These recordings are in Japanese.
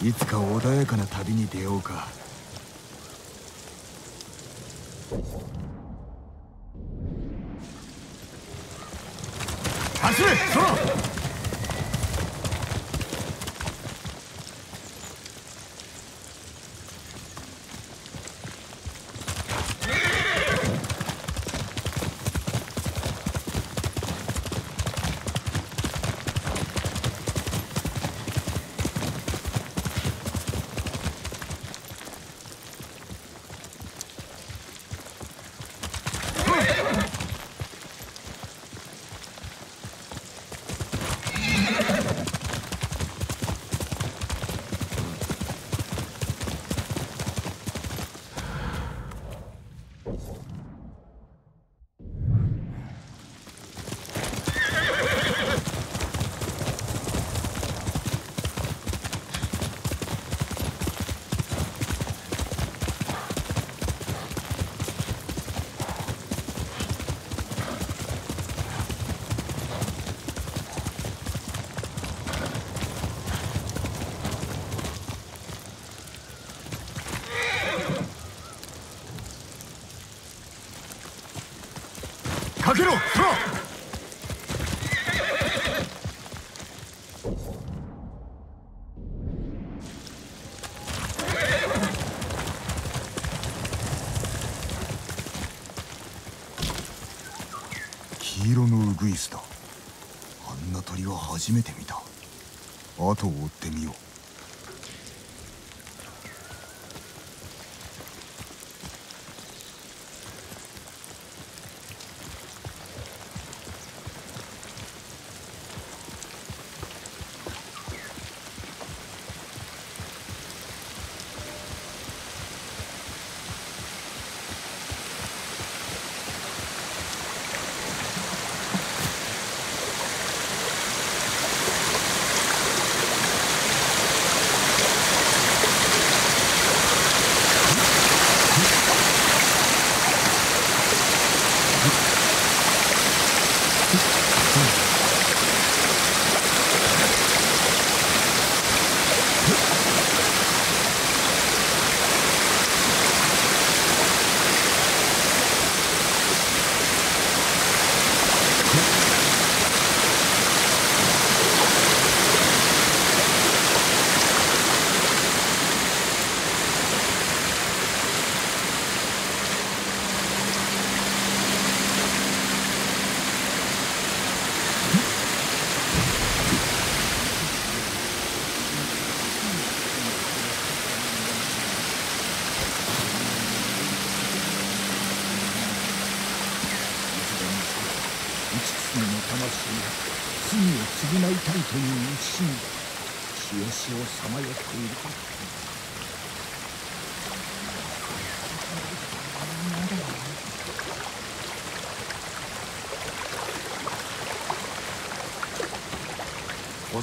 いつか穏やかな旅に出ようか。けろ空黄色のウグイスだ。あんな鳥は初めて見た。後を追ってみよう。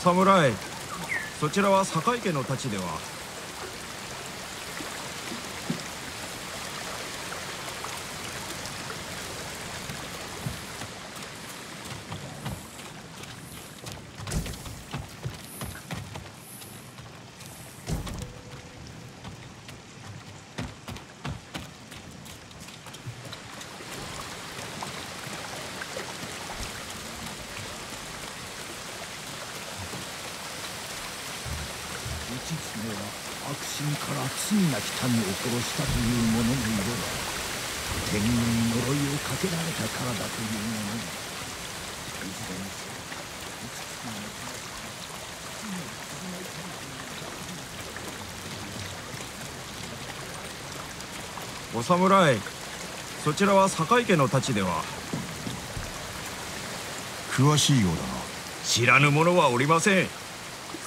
侍。そちらは堺家の太刀では父めは悪心から罪なき民を殺したという者もいれば天に呪いをかけられたからだという者も。いずれにせよ五つの罪を償いたいお侍そちらは堺家の太刀では。詳しいようだな。知らぬ者はおりません。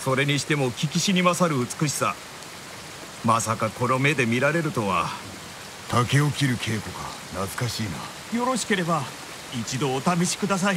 それにしても聞きしに勝る美しさまさかこの目で見られるとは。竹を切る稽古か。懐かしいな。よろしければ一度お試しください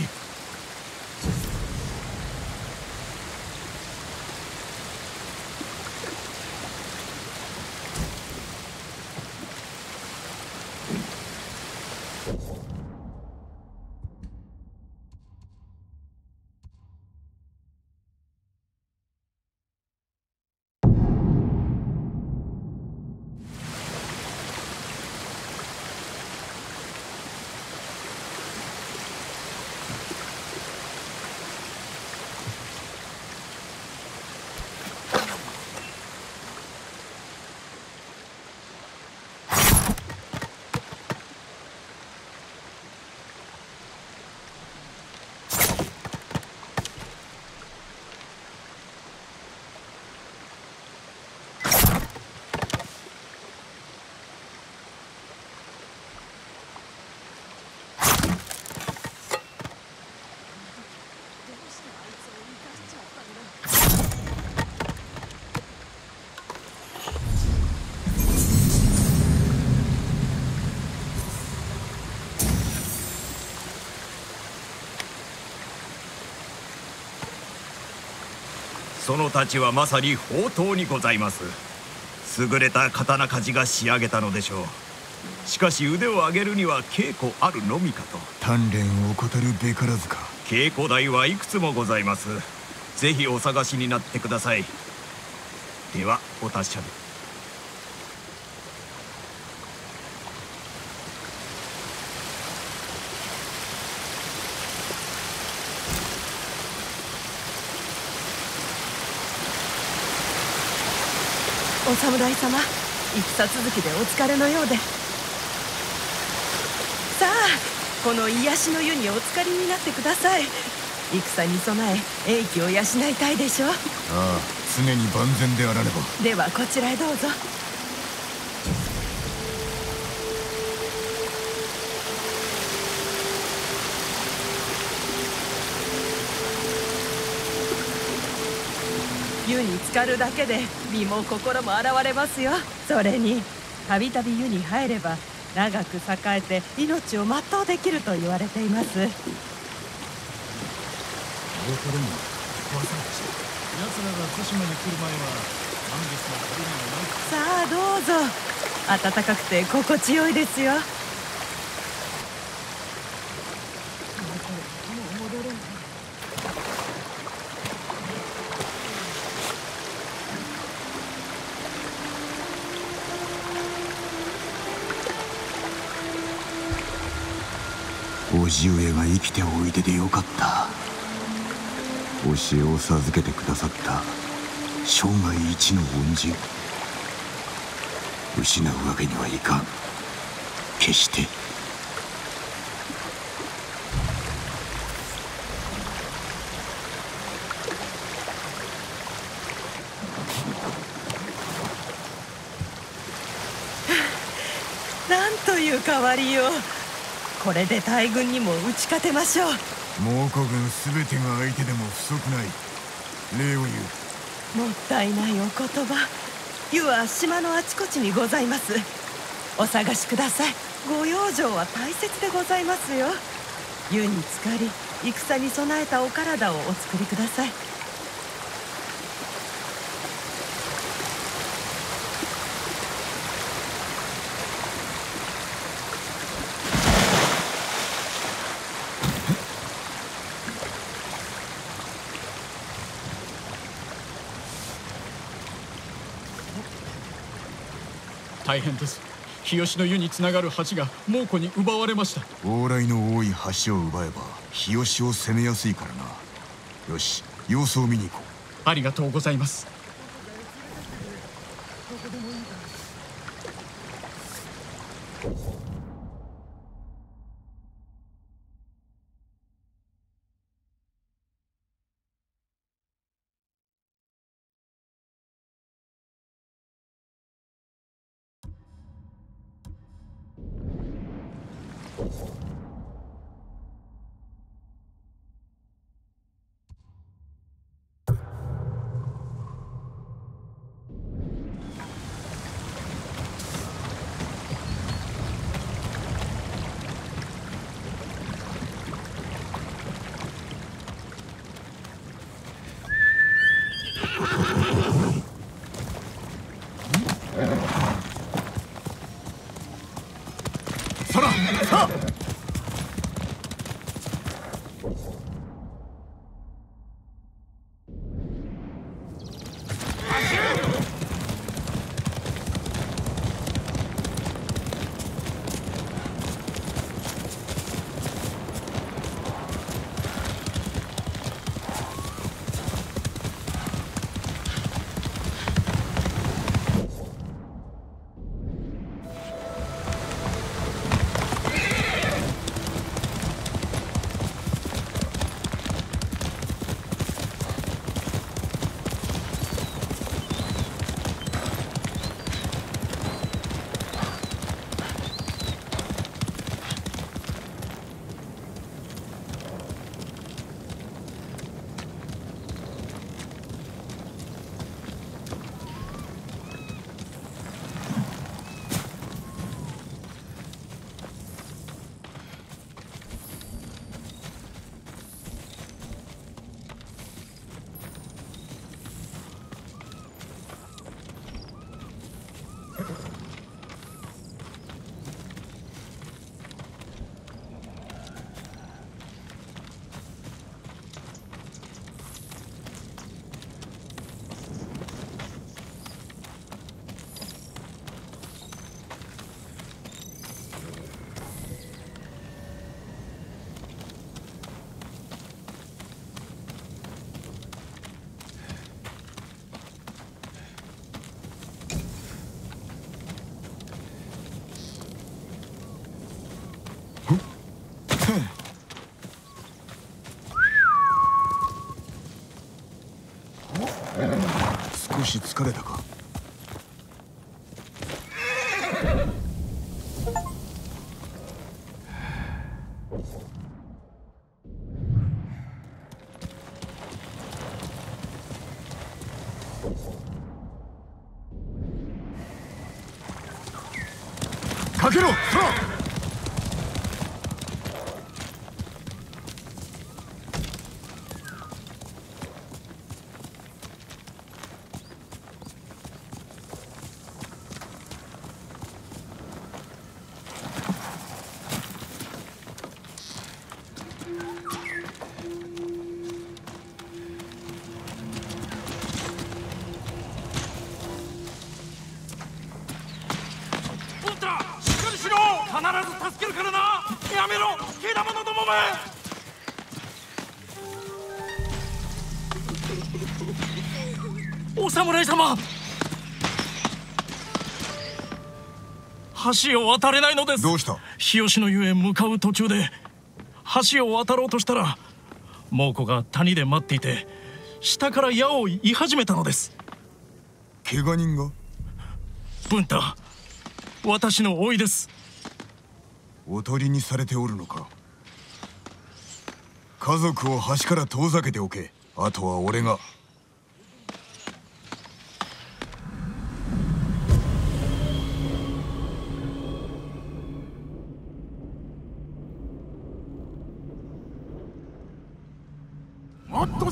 その太刀はまさに宝刀にございます。優れた刀鍛冶が仕上げたのでしょう。しかし腕を上げるには稽古あるのみかと。鍛錬を怠るべからずか。稽古台はいくつもございます。ぜひお探しになってください。ではお達者でお侍様戦続きでお疲れのようで。さあこの癒しの湯にお浸かりになってください。戦に備え英気を養いたいでしょう。ああ常に万全であらねば。ではこちらへどうぞ湯に浸かるだけで身も心も洗われますよ。それにたびたび湯に入れば長く栄えて命を全うできると言われています。でした奴らが対馬に来る前は満月の旅にはない。さあどうぞ。暖かくて心地よいですよ叔父上が生きておいででよかった。教えを授けてくださった。生涯一の恩人。失うわけにはいかん。決して。なんという変わりよ。うこれで大軍にも打ち勝てましょう。猛虎軍全てが相手でも不足ない。礼を言う。もったいないお言葉。湯は島のあちこちにございます。お探しください。ご養生は大切でございますよ。湯に浸かり戦に備えたお体をお作りください大変です。日吉の湯につながる橋が猛虎に奪われました。往来の多い橋を奪えば日吉を攻めやすいからな。よし様子を見に行こう。ありがとうございますし疲れたか？か橋を渡れないのです。どうした？日吉の湯へ向かう途中で橋を渡ろうとしたら猛虎が谷で待っていて下から矢を言い始めたのです。怪我人が？文太私の老いです。おとりにされておるのか？家族を橋から遠ざけておけ。あとは俺がもっと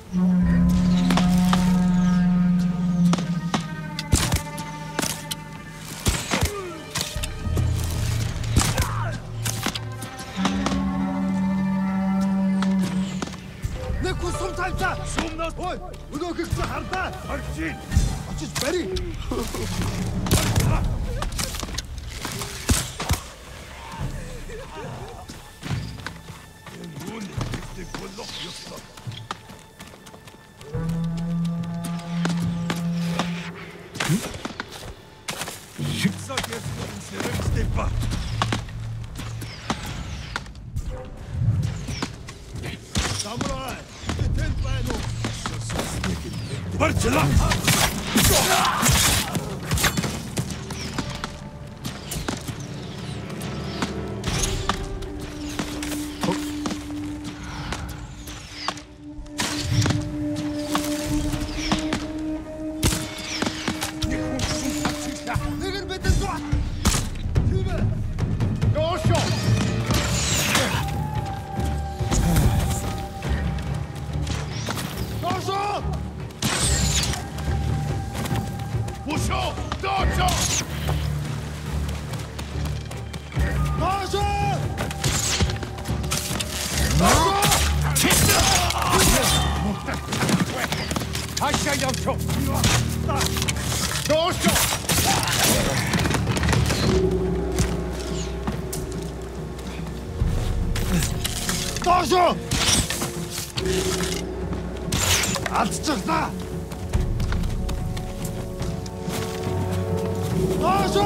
Arjun! Arjun's ready! torture! Marche! I shall not show. No show. Marche! Aç çıktı! 大声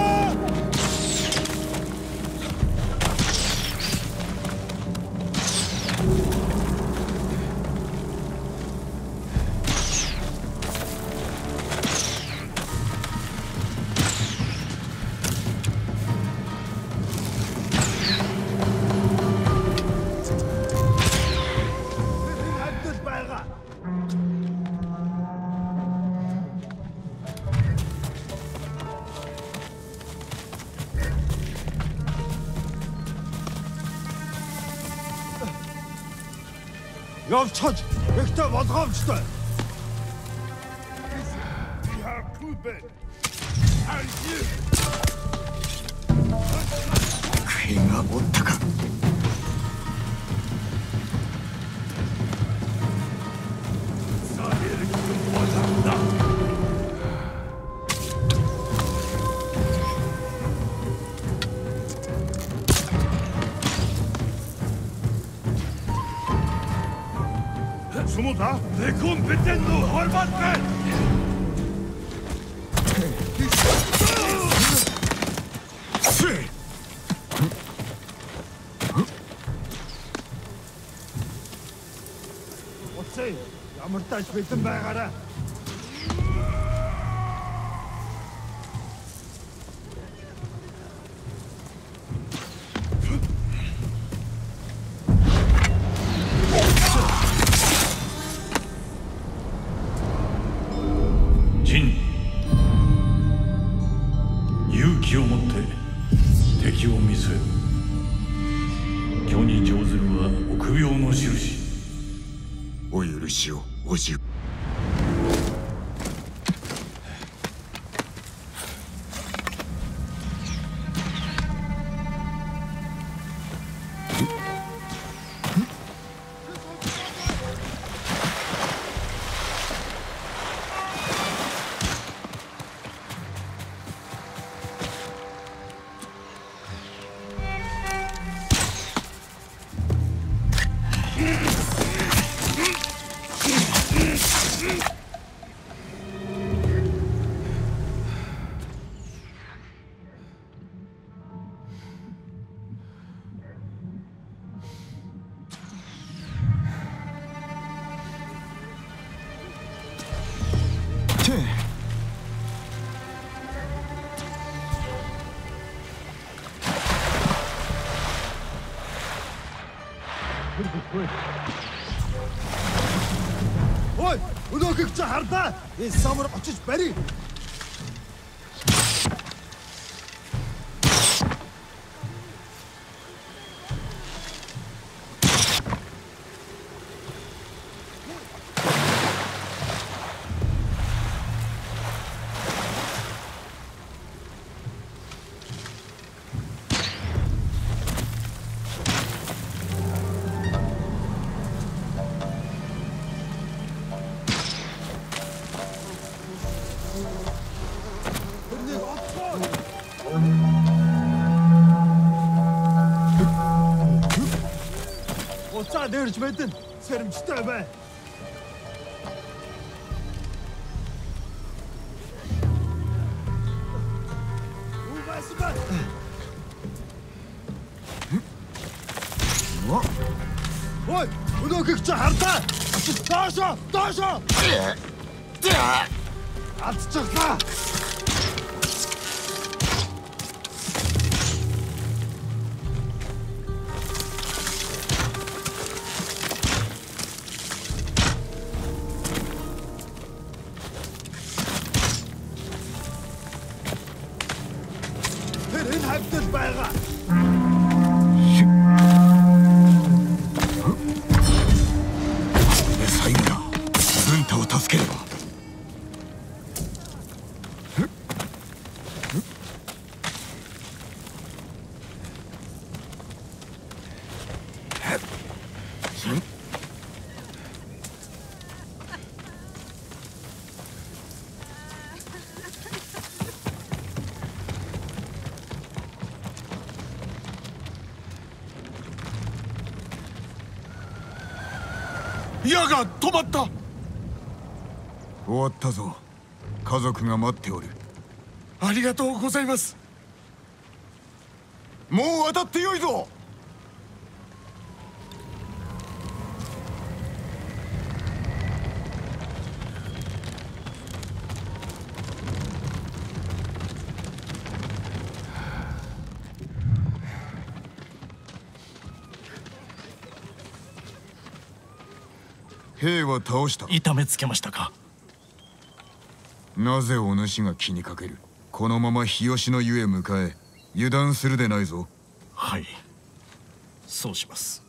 олцгож ихтэй болгоомжтой. Якубе. Ай. Хинга бот 仁に勇気を持って敵を見据える。虫をおじ。Уцаа дээрж мэдэн сэрэмжтэй бай. 矢が止まった。終わったぞ。家族が待っておる。ありがとうございます。もう渡ってよいぞは倒した。痛めつけましたか？なぜお主が気にかける？このまま日吉の湯へ向かえ油断するでないぞ。はい。そうします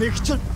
нэг чинь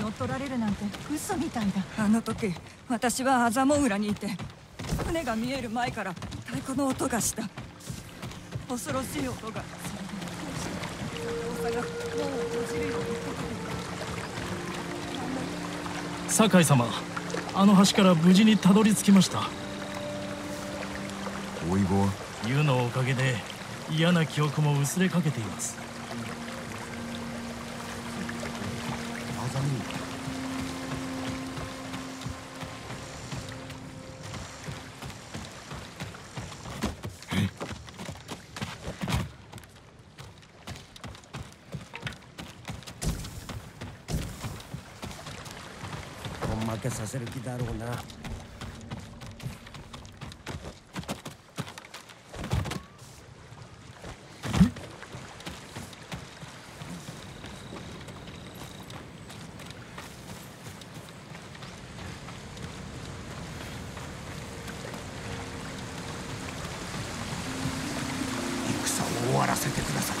乗っ取られるなんて嘘みたいだ。あの時私はアザモ浦にいて船が見える前から太鼓の音がした。恐ろしい音がそれで大阪が門を閉じる。ように言って酒井様あの橋から無事にたどり着きました。老いぼは湯のおかげで嫌な記憶も薄れかけています終わらせてください。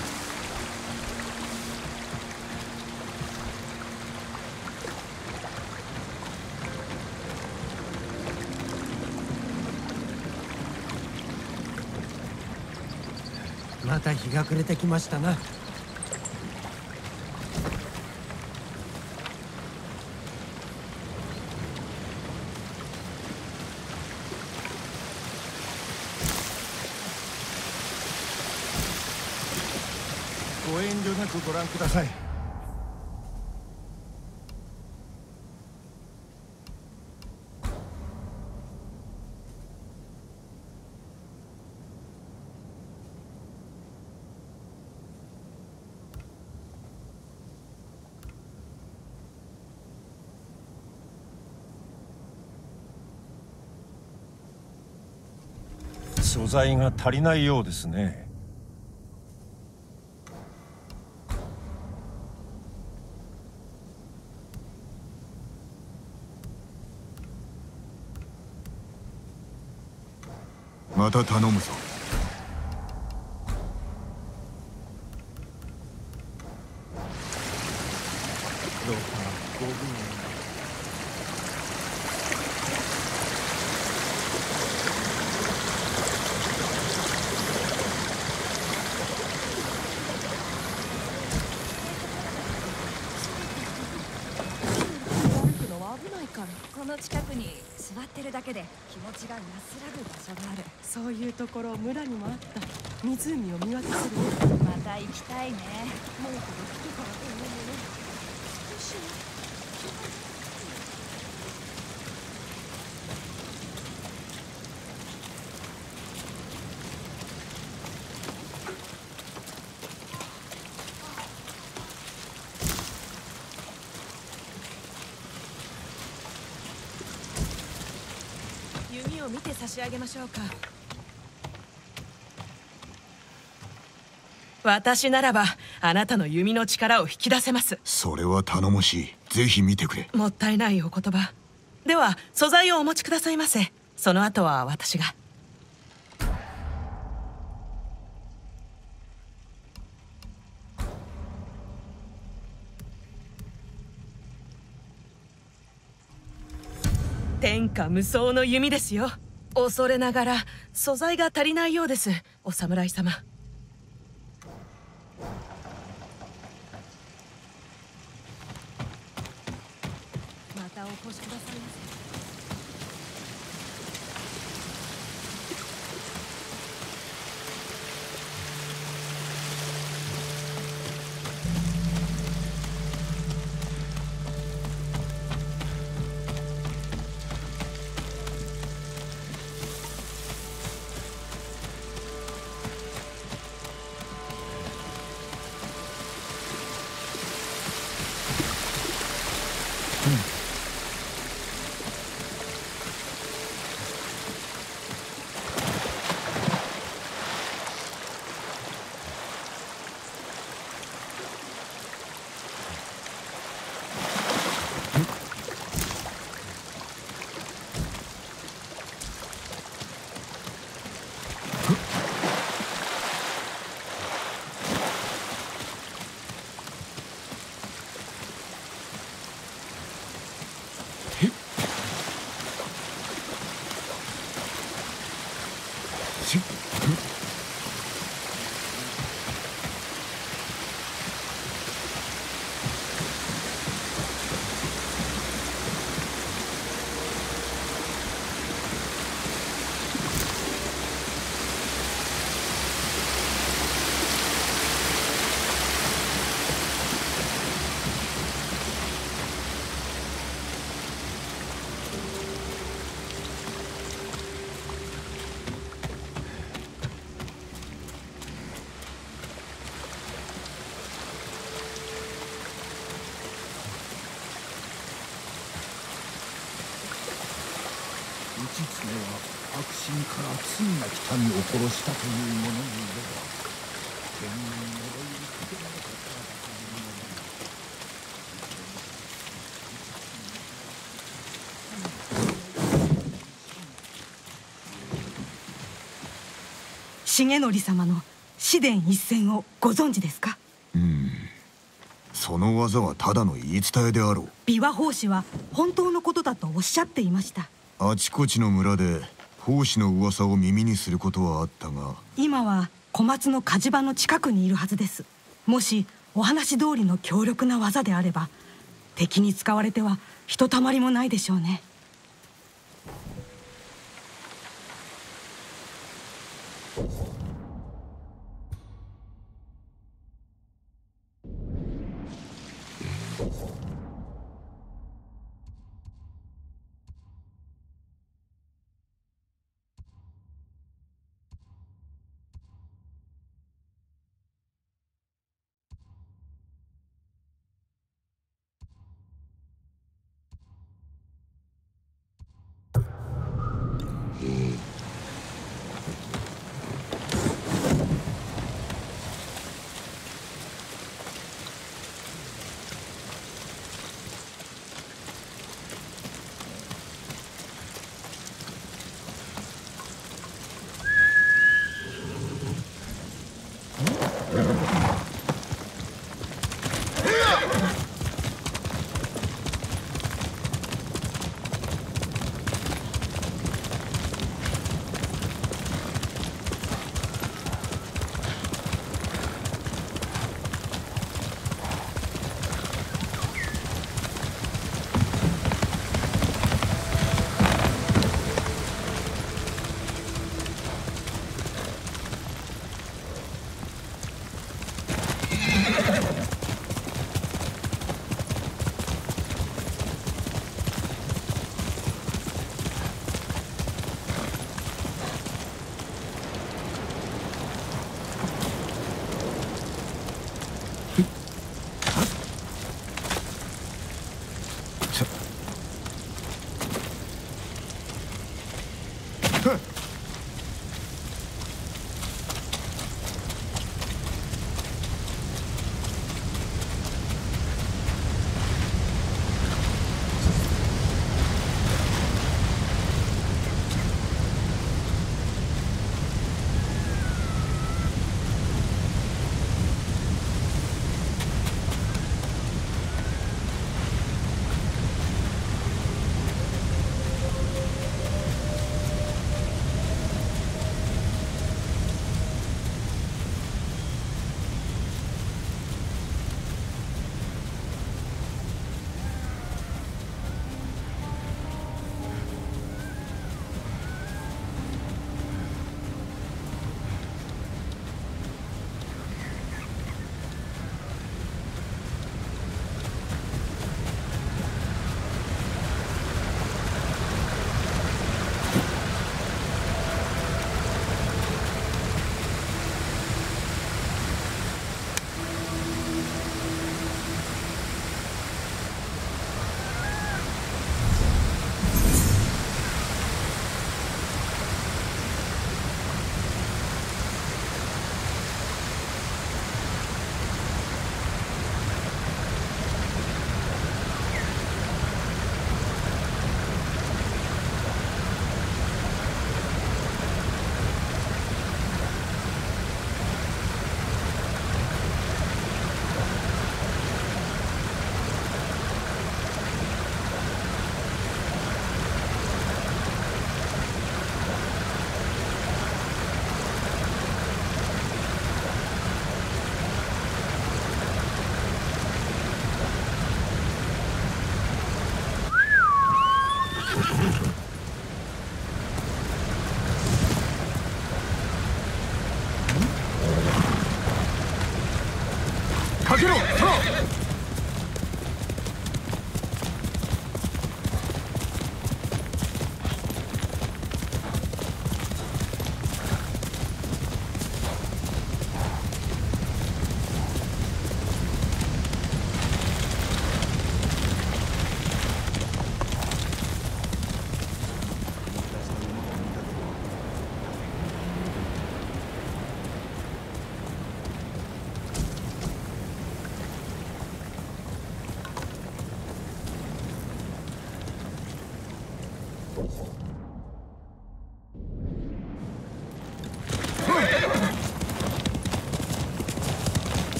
また日が暮れてきましたな。ご覧ください。素材が足りないようですね。また頼むぞどうかご分この近くに座ってるだけで気持ちが安らぐ場所があるそういうところ村にもあった湖を見渡せるまた行きたいねもうこの来てからというもの少し弓を見て差し上げましょうか。私ならばあなたの弓の力を引き出せます。それは頼もしい。ぜひ見てくれ。もったいないお言葉。では素材をお持ちくださいませ。その後は私が。天下無双の弓ですよ恐れながら素材が足りないようです。お侍様。またお越しくださいませ。義経は悪心から罪なき民を殺したという者もいれば天に呪いをかけられたからだという者も重則様の紫伝一戦をご存知ですか？うん。その技はただの言い伝えであろう。琵琶法師は本当のことだとおっしゃっていましたあちこちの村で奉仕の噂を耳にすることはあったが。今は小松の火事場の近くにいるはずです。もしお話通りの強力な技であれば敵に使われてはひとたまりもないでしょうね。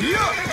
い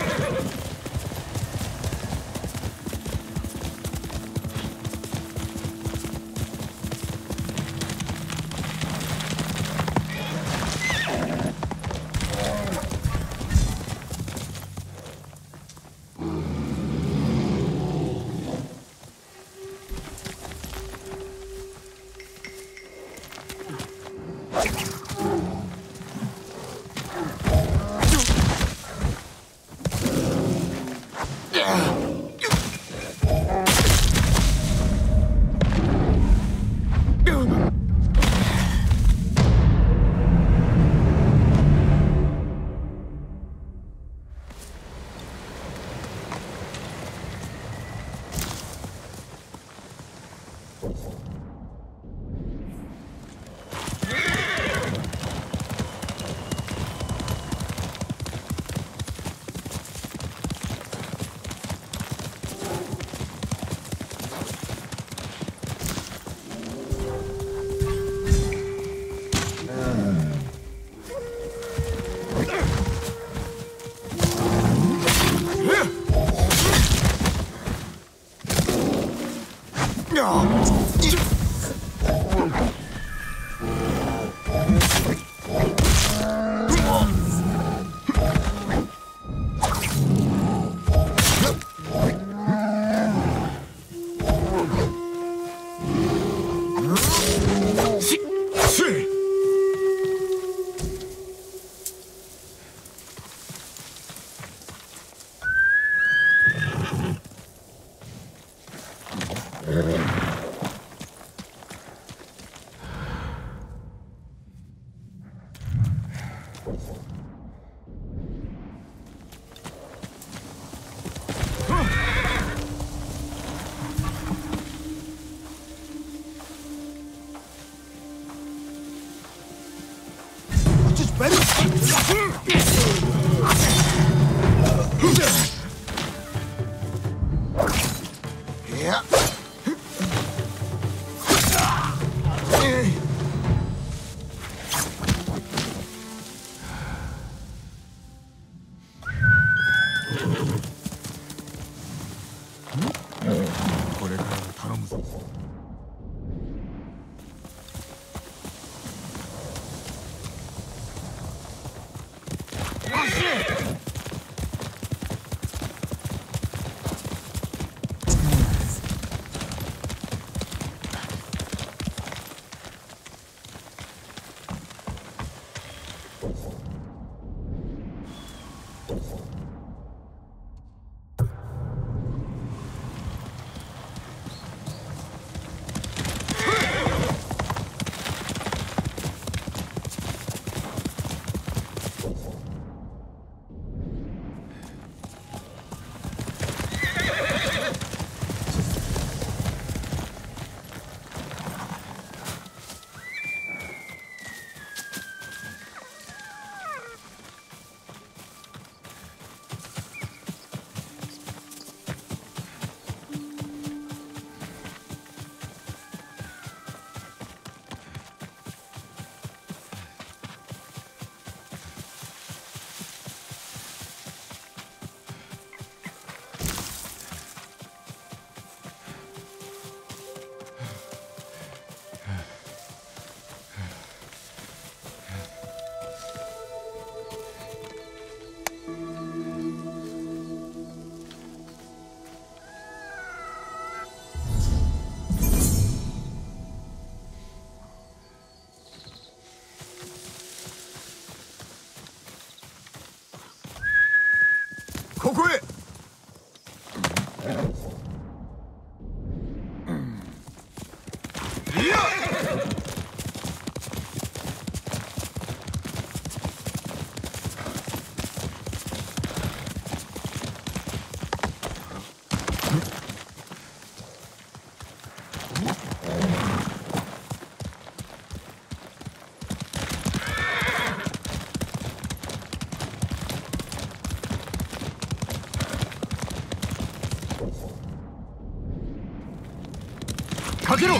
かけろ。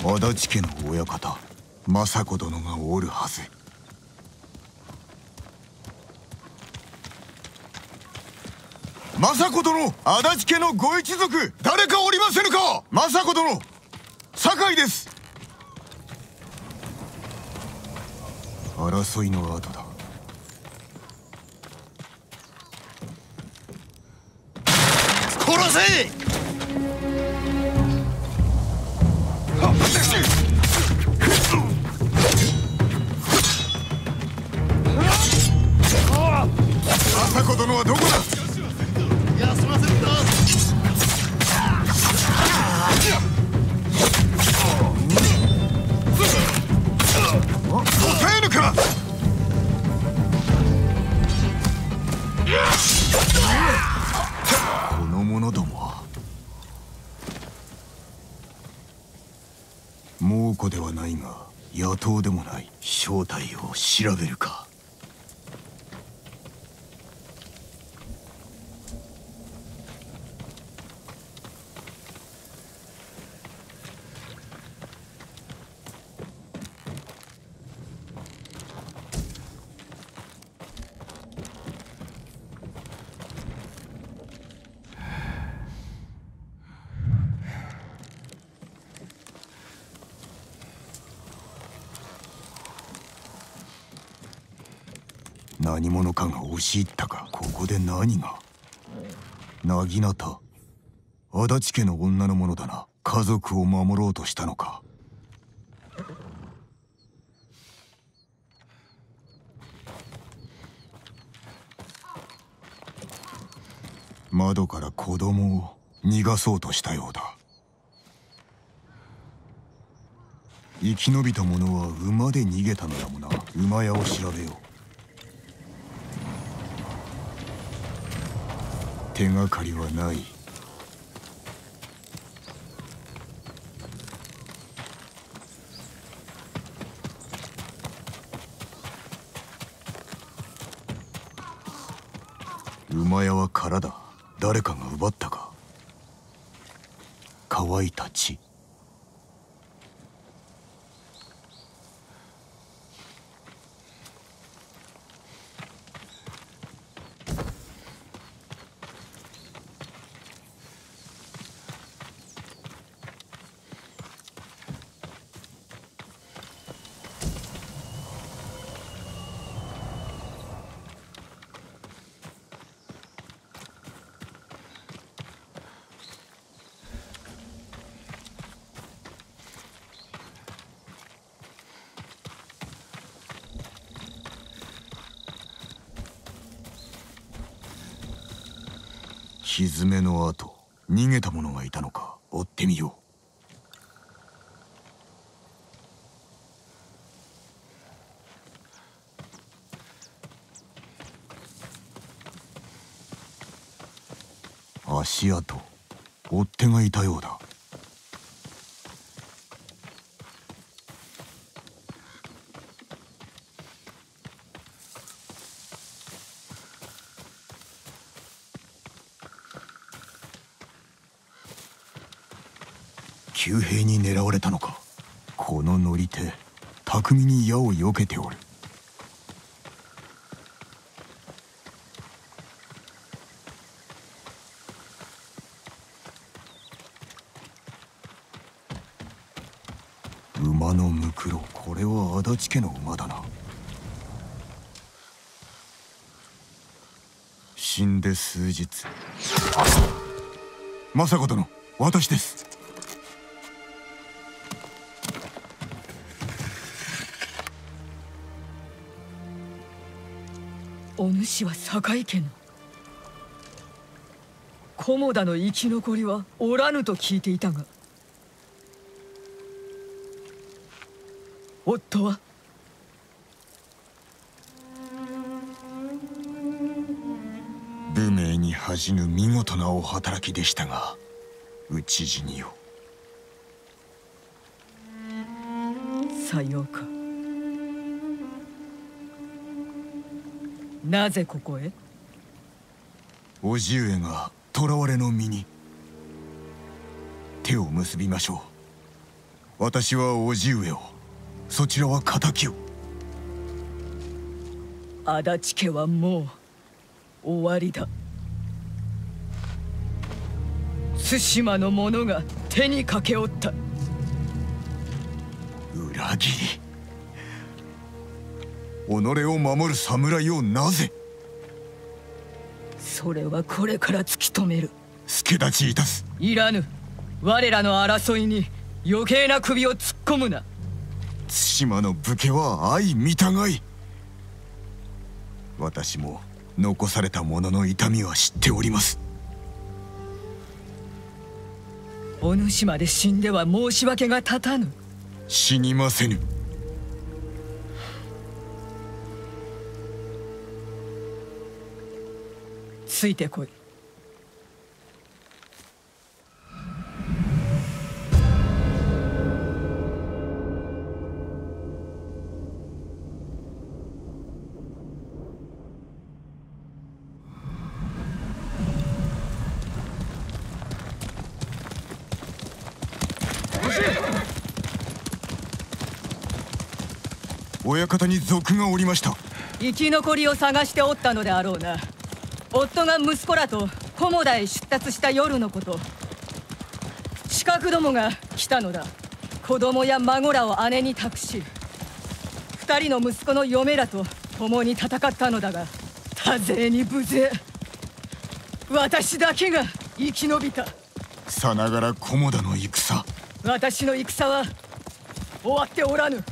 足立家の親方政子殿がおるはず。政子殿足立家のご一族誰かおりませぬか？政子殿酒井です。争いの後だ。殺せ！押し入ったかここで何が？薙刀足立家の女のものだな。家族を守ろうとしたのか。窓から子供を逃がそうとしたようだ。生き延びた者は馬で逃げたのやもな。馬屋を調べよう。手がかりはない。馬屋は空だ。誰かが奪ったか。乾いた血蹄の後逃げた者がいたのか追ってみよう。足跡追っ手がいたようだ旧兵に狙われたのかこの乗り手巧みに矢を避けておる。馬のムクロこれは足立家の馬だな。死んで数日。政子殿私です。お主は堺家の。菰田の生き残りはおらぬと聞いていたが。夫は？武名に恥じぬ見事なお働きでしたが討ち死によ。さようか。なぜここへ？叔父上が囚われの身に。手を結びましょう。私は叔父上を。そちらは敵を。足立家はもう終わりだ。対馬の者が手にかけおった。裏切り己を守る侍をなぜ？それはこれから突き止める。助立ちいたす。いらぬ。我らの争いに余計な首を突っ込むな。対馬の武家は相見たがい。私も残された者の痛みは知っております。お主まで死んでは申し訳が立たぬ。死にませぬついてこい。親方に賊がおりました。生き残りを探しておったのであろうな夫が息子らと菰田へ出立した夜のこと。近くどもが来たのだ。子供や孫らを姉に託し二人の息子の嫁らと共に戦ったのだが多勢に無勢。私だけが生き延びた。さながら菰田の戦。私の戦は終わっておらぬ。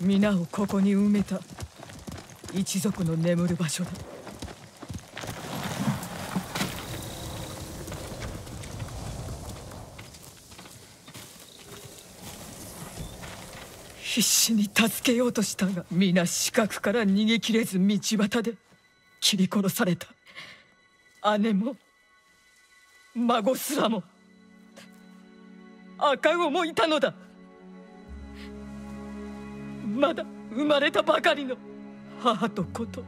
皆をここに埋めた。一族の眠る場所だ必死に助けようとしたが皆死角から逃げきれず道端で切り殺された。姉も孫すらも赤子もいたのだ。まだ生まれたばかりの母と子と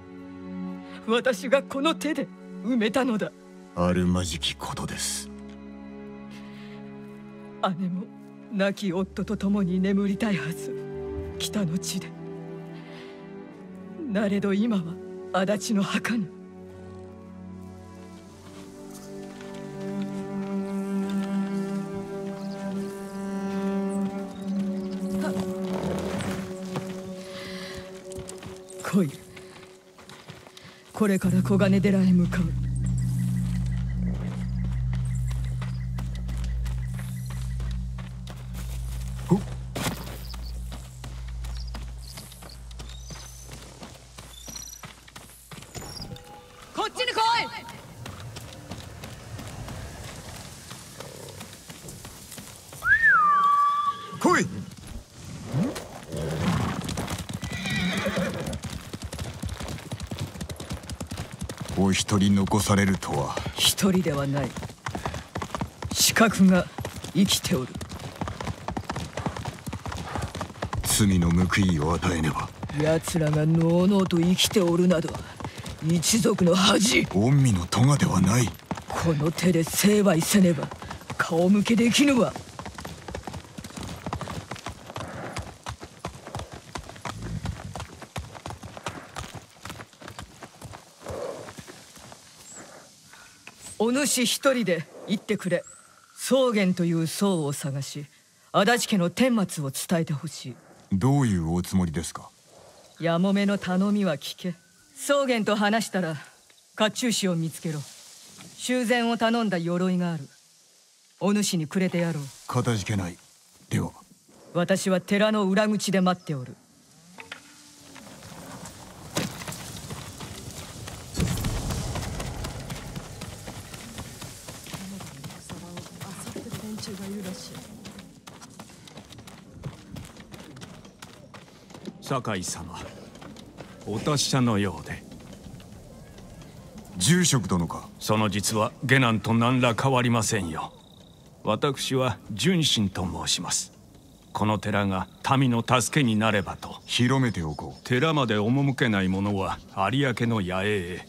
私がこの手で埋めたのだ。あるまじきことです。姉も亡き夫と共に眠りたいはず北の地で。なれど今は足立の墓に。来い。これから小金寺へ向かう。一人残されるとは。一人ではない。視覚が生きておる。罪の報いを与えねば。奴らがのうのうと生きておるなど一族の恥。御身の咎ではない。この手で成敗せねば顔向けできぬわお主一人で行ってくれ。草原という僧を探し足立家の顛末を伝えてほしい。どういうおつもりですか？やもめの頼みは聞け。草原と話したら甲冑師を見つけろ。修繕を頼んだ鎧がある。お主にくれてやろう。かたじけない。では。私は寺の裏口で待っておる酒井様お達者のようで。住職殿か？その実は下男と何ら変わりませんよ。私は純真と申します。この寺が民の助けになればと。広めておこう。寺まで赴けない者は有明の野営へ。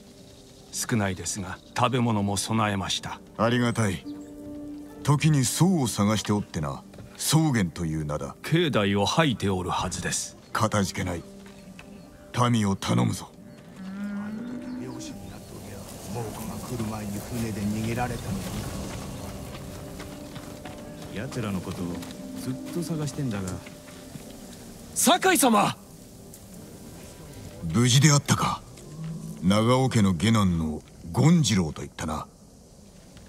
少ないですが食べ物も備えました。ありがたい。時に僧を探しておってな。草原という名だ。境内を吐いておるはずですかたじけない。民を頼むぞ。漁師になっときゃ猛虎が来る前に船で逃げられたのに。奴らのことをずっと探してんだが。酒井様！無事であったか。長尾家の下男の権次郎と言ったな。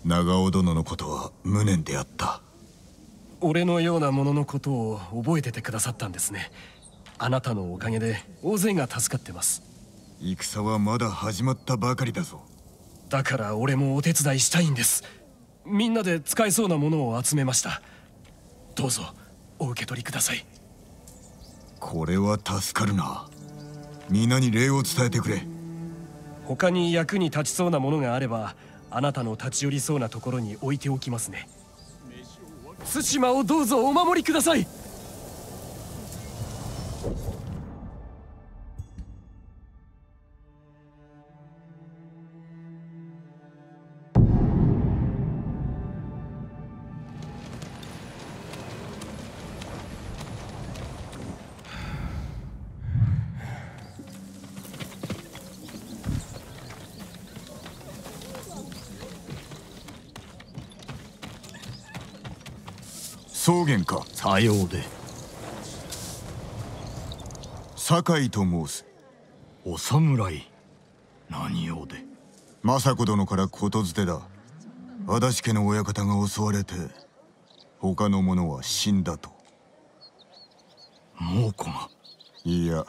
長尾殿のことは無念であった。俺のような者のことを覚えててくださったんですねあなたのおかげで大勢が助かってます。戦はまだ始まったばかりだぞ。だから俺もお手伝いしたいんです。みんなで使えそうなものを集めました。どうぞお受け取りください。これは助かるな。皆に礼を伝えてくれ。他に役に立ちそうなものがあればあなたの立ち寄りそうなところに置いておきますね。対馬をどうぞお守りください草原か？さようで。酒井と申す。お侍。何用で？政子殿からことづてだ。足立家の親方が襲われて他の者は死んだと。猛虎。がいや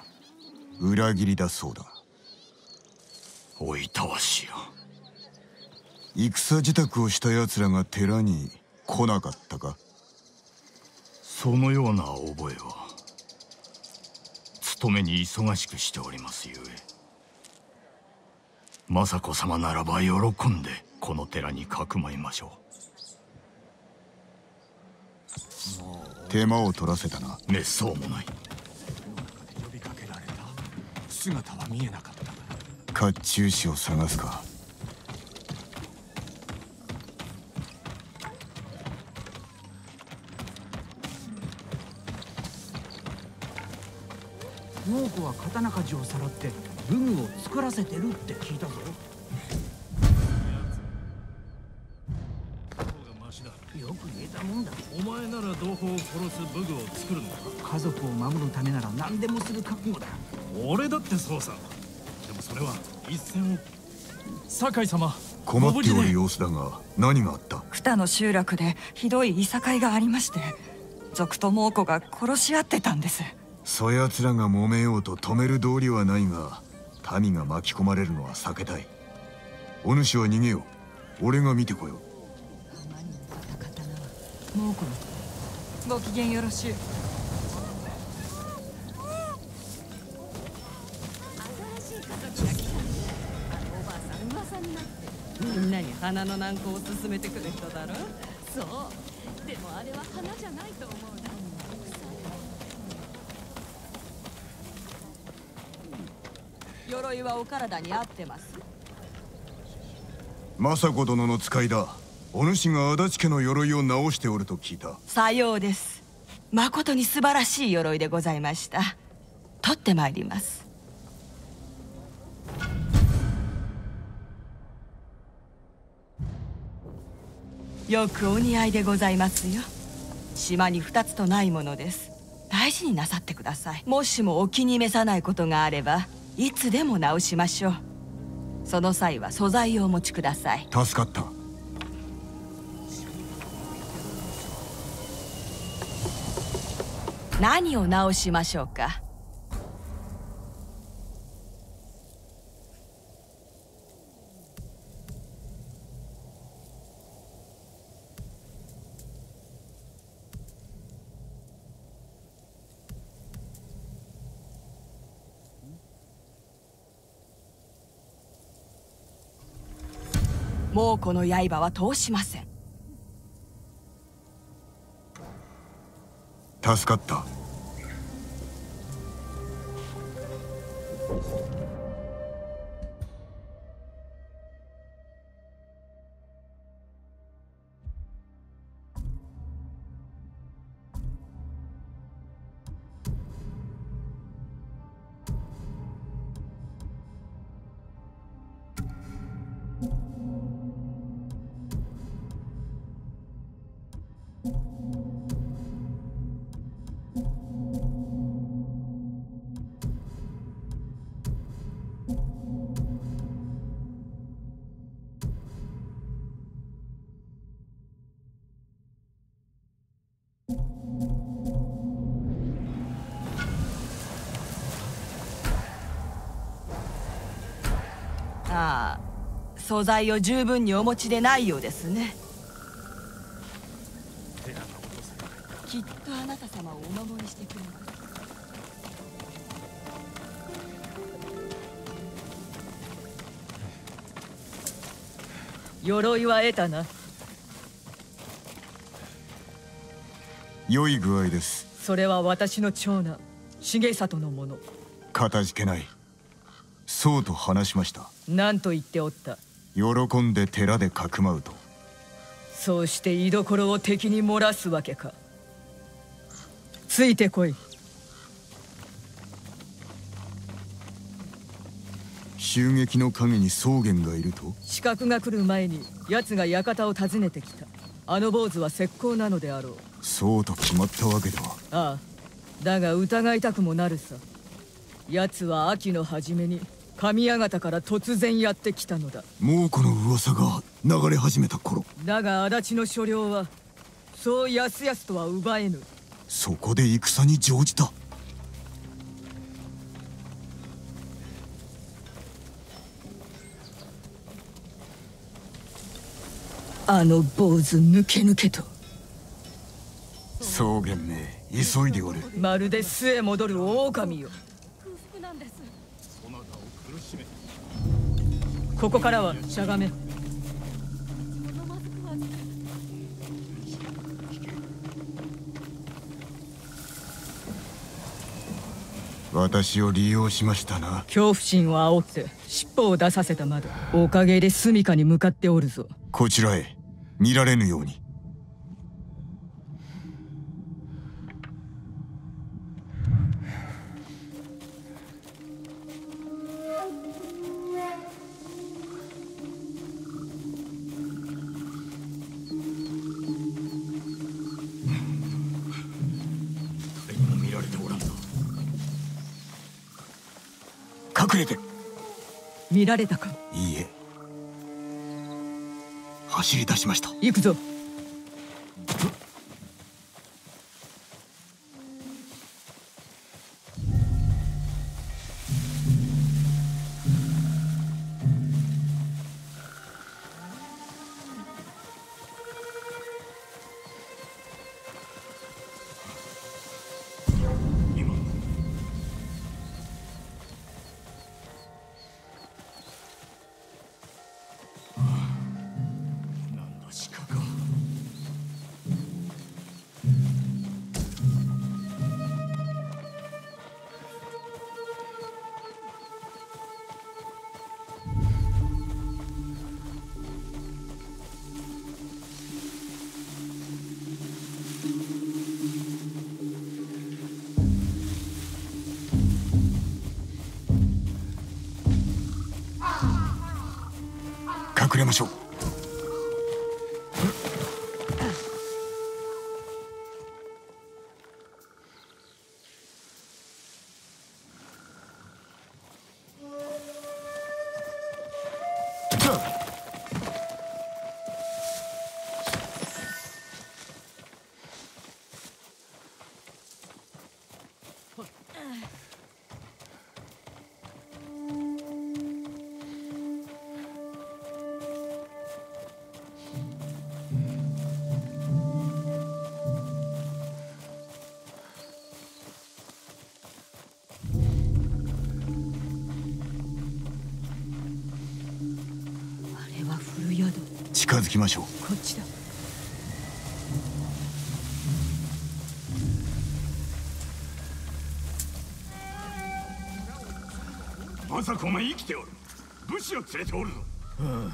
裏切りだそうだ。おいたわしや戦自宅をした奴らが寺に来なかったか？そのような覚えは勤めに忙しくしておりますゆえ政子様ならば喜んでこの寺にかくまいましょう。手間を取らせたな。滅相もない。呼びかけられた。姿は見えなかった。甲冑師を探すか猛虎は刀鍛冶をさらって武具を作らせてるって聞いたぞ。よく言えたもんだ。お前なら同胞を殺す武具を作るんだ家族を守るためなら何でもする覚悟だ。俺だってそうさ。でもそれは一線を。酒井様困っておる様子だが何があった？二の集落でひどいいさかいがありまして賊と猛虎が殺し合ってたんですそやつらが揉めようと止める道理はないが民が巻き込まれるのは避けたい。お主は逃げよう。俺が見てこよう。猛虎ご機嫌よろしゅう。みんなに花の軟膏を勧めてくる人だろ。そう。でもあれは花じゃないと思うな。鎧はお体に合ってます？政子殿の使いだ。お主が足立家の鎧を直しておると聞いた。さようです。誠に素晴らしい鎧でございました。取ってまいります。よくお似合いでございますよ。島に二つとないものです。大事になさってください。もしもお気に召さないことがあればいつでも直しましょう。その際は素材をお持ちください。助かった。何を直しましょうか？この刃は通しません。助かった。ああ素材を十分にお持ちでないようですね。きっとあなた様をお守りしてくれます。鎧は得たな。良い具合です。それは私の長男重里のもの。かたじけないそうと話しました。何と言っておった？喜んで寺でかくまうと。そうして居所を敵に漏らすわけか。ついてこい。襲撃の陰に草原がいると？刺客が来る前に奴が館を訪ねてきた。あの坊主は石膏なのであろう。そうと決まったわけではああだが疑いたくもなるさ。奴は秋の初めに神谷方から突然やってきたのだ。猛虎の噂が流れ始めた頃。だが足立の所領はそうやすやすとは奪えぬ。そこで戦に乗じた。あの坊主抜け抜けと。草原め急いでおる。まるで巣へ戻る狼よここからはしゃがめ私を利用しましたな。恐怖心を煽って尻尾を出させたまでおかげで住処に向かっておるぞ。こちらへ。見られぬように隠れて見られたか？いいえ。走り出しました。行くぞきましょう。こっちだ。まさかお前生きておる。武士を連れておるぞ、は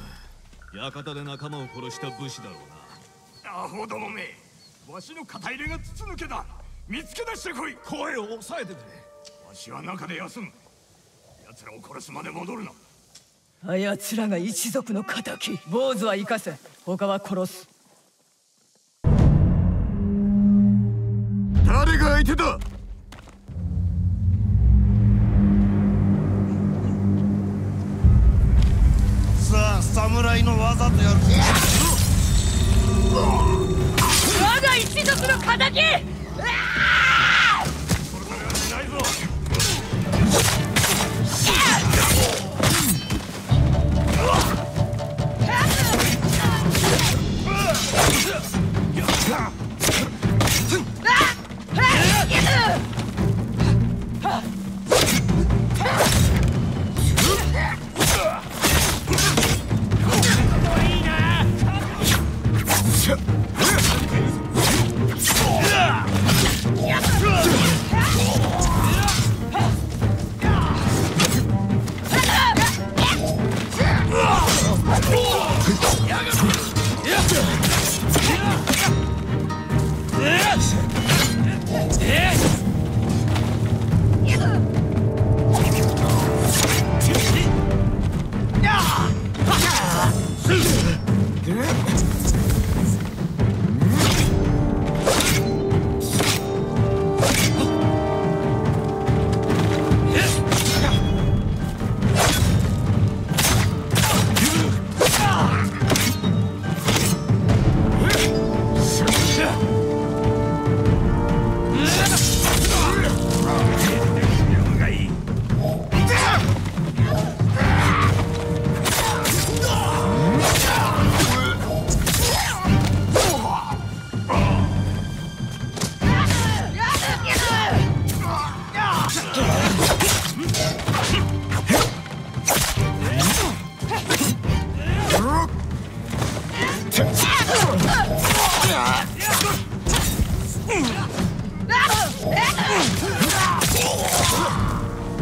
あ、館で仲間を殺した武士だろうな。アホどもめ。わしの肩入れが筒抜けだ。見つけ出してこい。声を抑えてくれ。わしは中で休む。奴らを殺すまで戻るな。あやつらが一族の敵。坊主は生かせ。他は殺す。誰が相手だ？さあ侍の技とやる。我が一族の敵 God.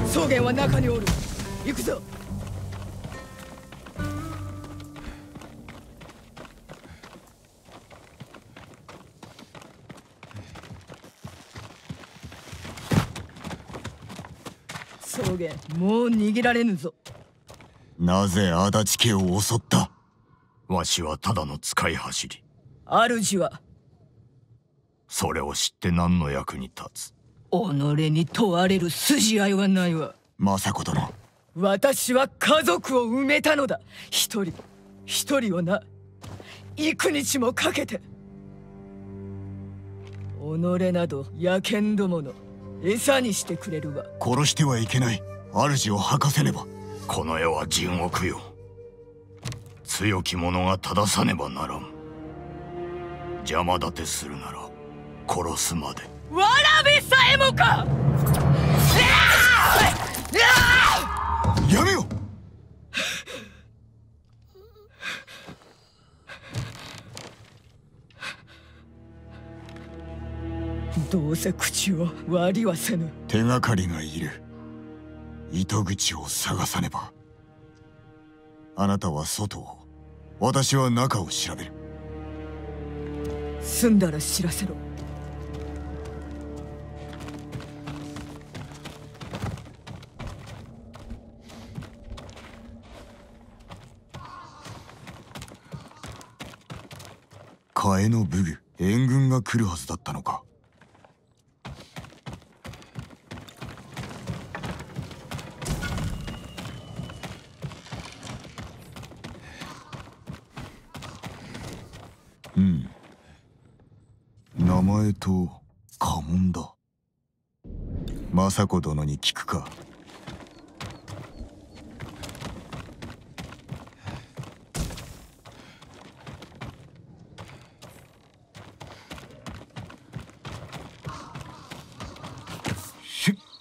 草原は中におる行くぞ草原もう逃げられぬぞなぜ足立家を襲ったわしはただの使い走り主はそれを知って何の役に立つ？己に問われる筋合いはないわ。政子殿。私は家族を埋めたのだ。一人一人をな。幾日もかけて。己など野犬どもの餌にしてくれるわ。殺してはいけない。主を吐かせねば。この世は地獄よ。強き者が正さねばならん。邪魔立てするなら殺すまで。わらべさえもか！やめよ！どうせ口を割りはせぬ。手がかりがいる。糸口を探さねば。あなたは外を。私は中を調べる。済んだら知らせろ替えの武具援軍が来るはずだったのか。うん。名前と家紋だ。政子殿に聞くか。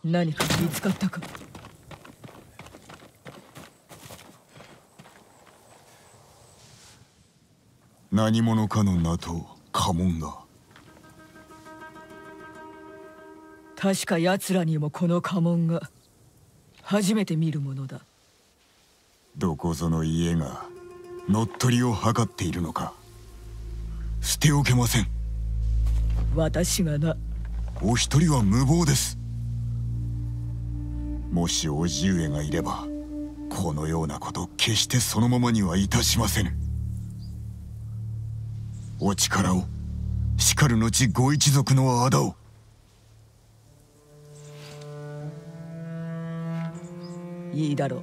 何か見つかったか。何者かの名と家紋が。確か奴らにもこの家紋が。初めて見るものだ。どこぞの家が乗っ取りを図っているのか。捨ておけません。私がな。お一人は無謀ですもし叔父上がいればこのようなこと決してそのままにはいたしませぬ。お力をしかる後ご一族の仇を。いいだろう。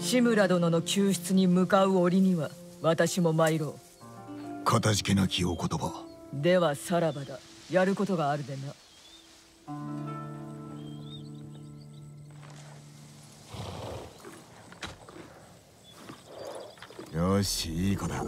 志村殿の救出に向かう折には私も参ろう。かたじけなきお言葉。ではさらばだ。やることがあるでなよしいい子だ。